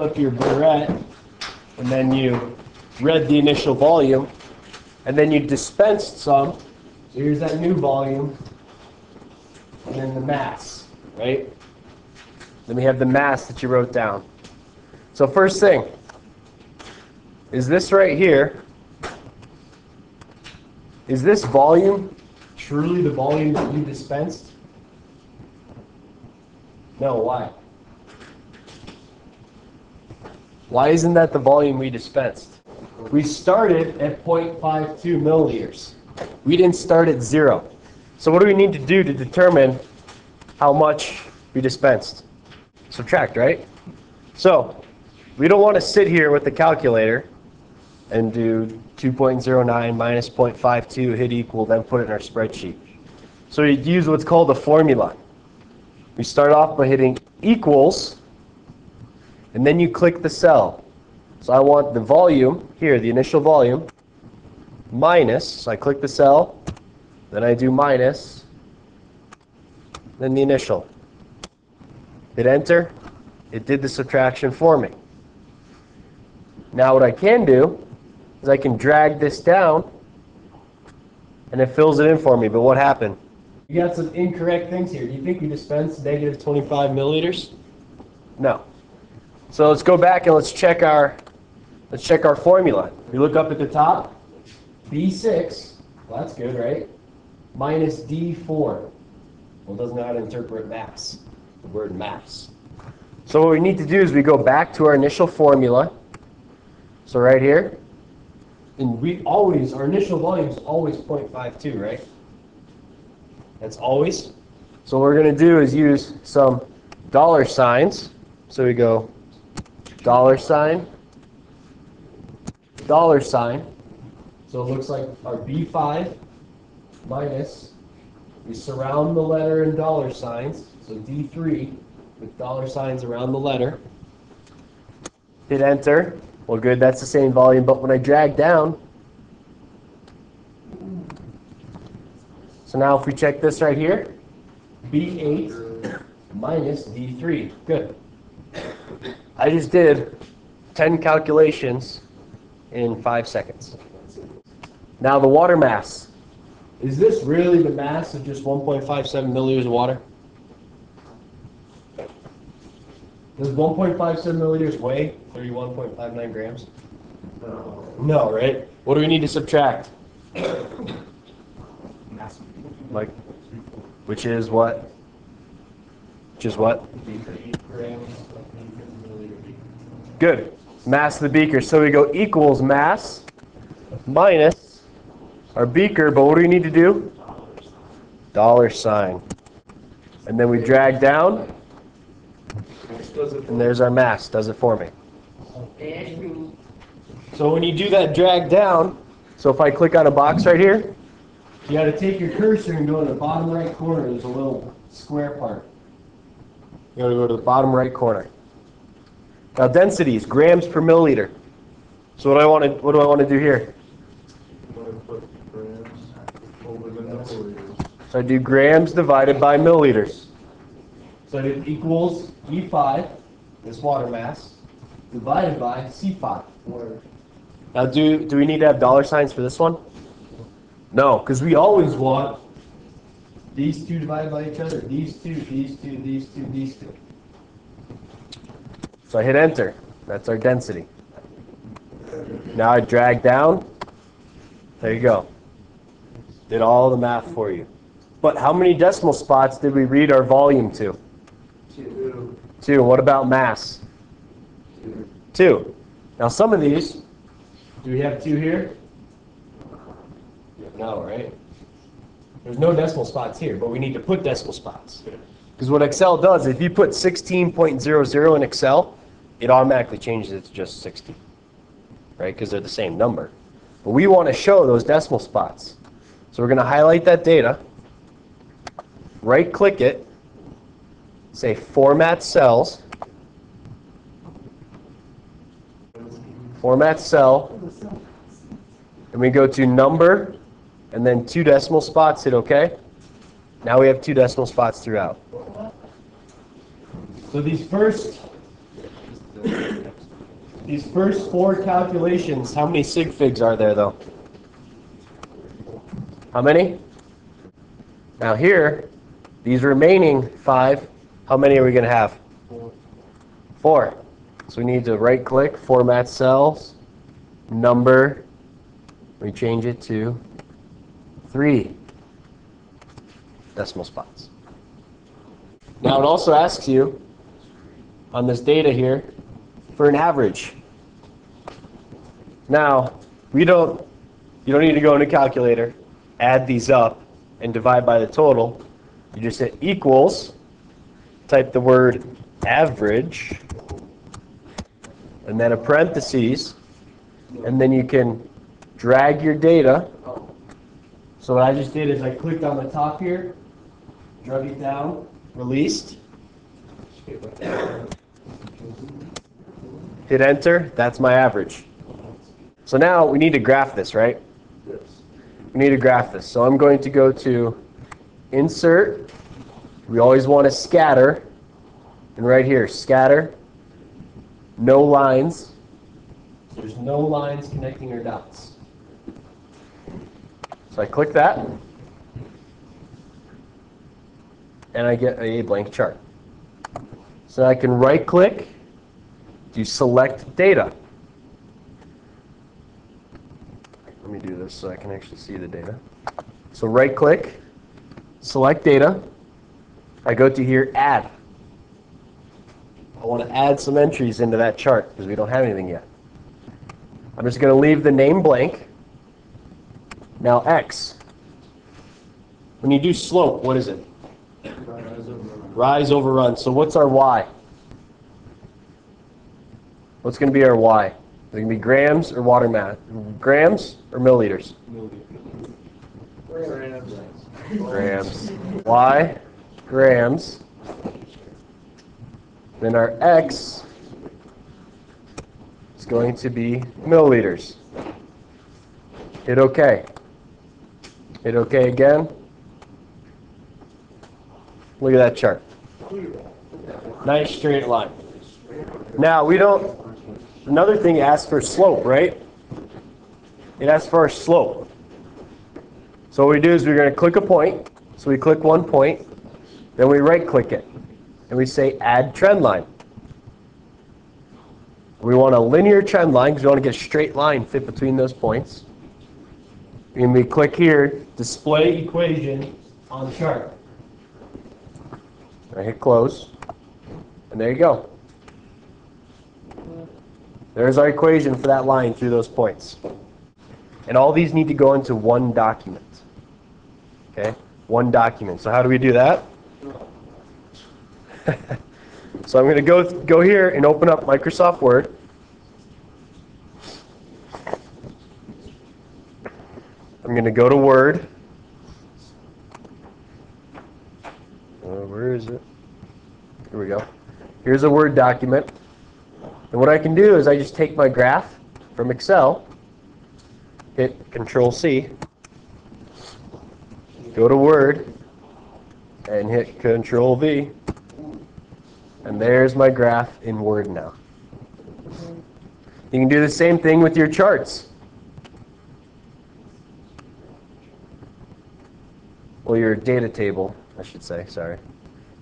up your burette, and then you read the initial volume, and then you dispensed some. So here's that new volume, and then the mass, right? Then we have the mass that you wrote down. So first thing, is this right here, is this volume truly the volume that you dispensed? No, why? Why isn't that the volume we dispensed? We started at 0.52 milliliters. We didn't start at zero. So what do we need to do to determine how much we dispensed? Subtract, right? So we don't want to sit here with the calculator and do 2.09 minus 0.52, hit equal, then put it in our spreadsheet. So we use what's called a formula. We start off by hitting equals, and then you click the cell. So I want the volume, here, the initial volume, minus, so I click the cell, then I do minus, then the initial. Hit enter, it did the subtraction for me. Now what I can do is I can drag this down and it fills it in for me. But what happened? You got some incorrect things here. Do you think we dispensed negative 25 milliliters? No. So let's go back and let's check our let's check our formula. We look up at the top. B6, well that's good, right? Minus D4. Well, doesn't know how to interpret mass, the word mass. So what we need to do is we go back to our initial formula. So right here, and we always, our initial volume is always 0.52, right? That's always. So what we're going to do is use some dollar signs. So we go dollar sign, dollar sign. So it looks like our B5 minus, we surround the letter in dollar signs. So D3 with dollar signs around the letter. Hit enter. Well, good, that's the same volume, but when I drag down, so now if we check this right here, B8 minus D3. Good. I just did 10 calculations in 5 seconds. Now the water mass. Is this really the mass of just 1.57 milliliters of water? Does 1.57 milliliters weigh 31.59 grams? No. No, right? What do we need to subtract? mass. Like, which is what? Which is what? Good. Mass of the beaker. So we go equals mass minus our beaker, but what do we need to do? Dollar sign. And then we drag down, and there's our mass. Does it for me. So when you do that drag down, so if I click on a box right here, you got to take your cursor and go to the bottom right corner. There's a little square part. You got to go to the bottom right corner. Now densities, grams per milliliter. So what I want to, what do I want to do here? So I do grams divided by milliliters. So it equals E5, this water mass, divided by C5. Now, do, do we need to have dollar signs for this one? No, because we always want these two divided by each other. These two, these two, these two, these two. So I hit enter. That's our density. Now I drag down. There you go. Did all the math for you. But how many decimal spots did we read our volume to? Two. Two. What about mass? Two. Now some of these, do we have two here? No, right? There's no decimal spots here, but we need to put decimal spots. Because what Excel does, if you put 16.00 in Excel, it automatically changes it to just 60. Right? Because they're the same number. But we want to show those decimal spots. So we're going to highlight that data, right click it, say Format Cells, Format Cell, and we go to Number, and then two decimal spots, hit OK. Now we have two decimal spots throughout. So these first, These first four calculations, how many sig figs are there though? How many? Now here, these remaining five, how many are we going to have? Four. So we need to right click, format cells, number, we change it to three decimal spots. Now it also asks you on this data here for an average. Now, we don't, you don't need to go into calculator, add these up, and divide by the total. You just hit equals, type the word average, and then a parentheses, and then you can drag your data. So what I just did is I clicked on the top here, drug it down, released, hit enter, that's my average. So now we need to graph this, right? Yes. We need to graph this. So I'm going to go to insert. We always want to scatter. And right here, scatter. No lines. There's no lines connecting our dots. So I click that. And I get a blank chart. So I can right click, do select data. So I can actually see the data. So right click, select data. I go to here, add. I want to add some entries into that chart because we don't have anything yet. I'm just going to leave the name blank. Now X. When you do slope, what is it? Rise over run. So what's our Y? What's going to be our Y? It going to be grams or water mass? Grams or milliliters? Grams. Y, grams. Then our X is going to be milliliters. Hit OK. Hit OK again. Look at that chart. Nice straight line. Now we don't, another thing it asks for slope, right? It asks for slope. So what we do is we're going to click a point. So we click one point, then we right click it, and we say add trend line. We want a linear trend line because we want to get a straight line fit between those points. And we click here, display equation on chart. I hit close, and there you go. There's our equation for that line through those points. And all these need to go into one document. Okay? One document. So how do we do that? so I'm going to go go here and open up Microsoft Word. I'm going to go to Word. Uh, where is it? Here we go. Here's a Word document. And what I can do is I just take my graph from Excel, hit Control C, go to Word, and hit Control V. And there's my graph in Word now. You can do the same thing with your charts. Well, your data table, I should say, sorry.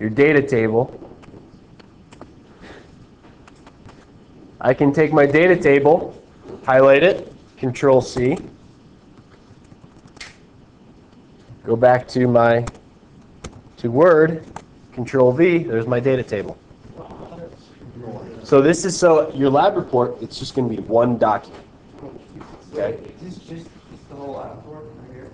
Your data table. I can take my data table, highlight it, Control C, go back to my to Word, Control V, there's my data table. So this is so your lab report, it's just going to be one document. Okay? Is this just, is the whole app for right here?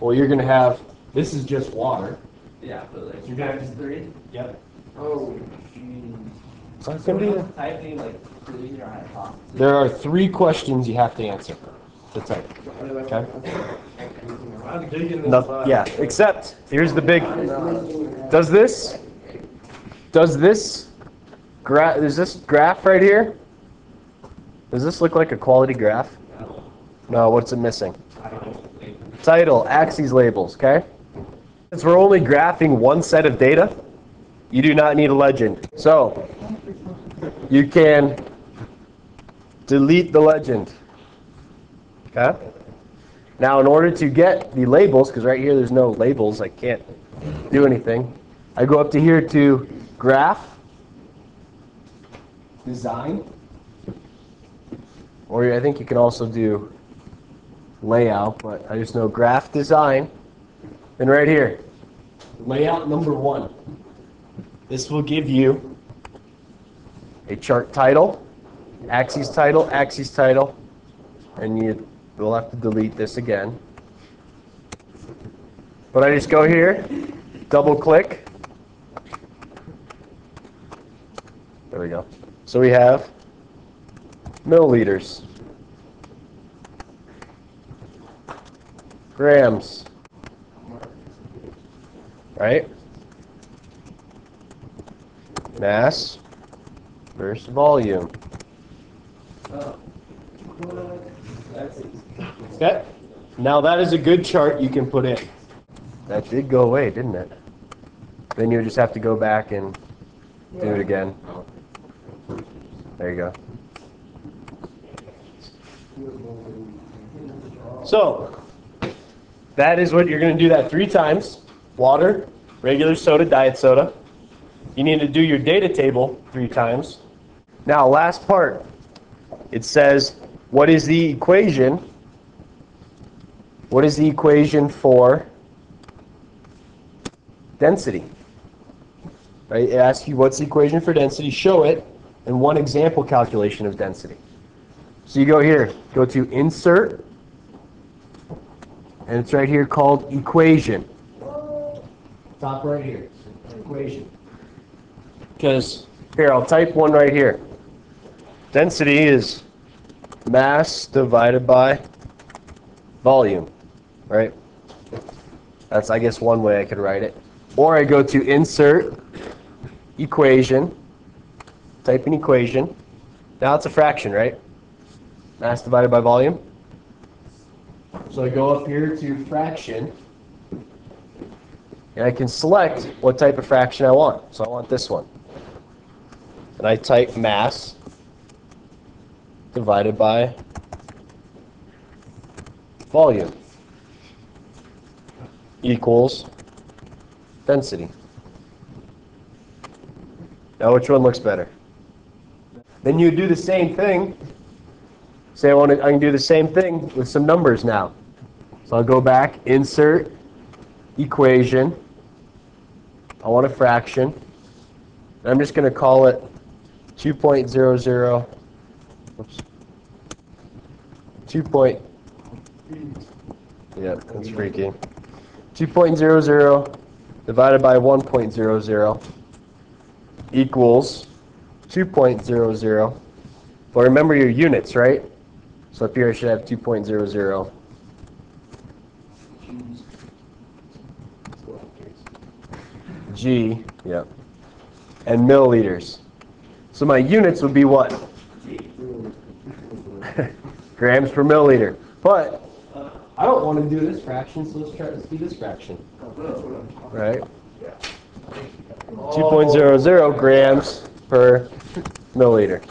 Well, you're going to have this is just water. Yeah, but like. You're gonna have three? Yep. Oh, jeez. So it's going to be Typing like three or I thought. There are three questions you have to answer to type. Okay? I'm digging this. No, yeah, except here's the big. Does this? Does this graph? Is this graph right here? Does this look like a quality graph? No. What's it missing? Title, axes, labels. Okay. Since we're only graphing one set of data, you do not need a legend. So you can delete the legend. Okay? Now, in order to get the labels, because right here there's no labels, I can't do anything. I go up to here to graph, design, or I think you can also do layout, but I just know graph design. And right here, layout number one. This will give you a chart title, axis title, axis title, and you will have to delete this again. But I just go here, double click. There we go. So we have milliliters, grams, right? Mass versus volume. Okay. Now that is a good chart you can put in. That did go away, didn't it? Then you just have to go back and do it again. There you go. So, that is what you're going to do that three times. Water, regular soda, diet soda. You need to do your data table three times. Now, last part. It says, what is the equation? What is the equation for density? Right? It asks you what's the equation for density, show it, and one example calculation of density. So you go here, go to insert, and it's right here called equation. Top right here, equation. Because, here, I'll type one right here. Density is mass divided by volume, right? That's, I guess, one way I could write it. Or I go to insert, equation, type an equation. Now it's a fraction, right? Mass divided by volume. So I go up here to fraction, and I can select what type of fraction I want. So I want this one. And I type mass divided by volume equals density. Now which one looks better? Then you do the same thing. Say I want to I can do the same thing with some numbers now. So I'll go back, insert equation. I want a fraction. I'm just going to call it 2.00 Whoops. Two point. Yeah, that's freaky. Two point zero zero divided by one point zero zero equals two point zero zero. But remember your units, right? So up here I should have two point zero zero. G, yeah. And milliliters. So my units would be what? grams per milliliter. But I don't want to do this fraction, so let's try let's do this fraction. Right? 2.00 grams per milliliter.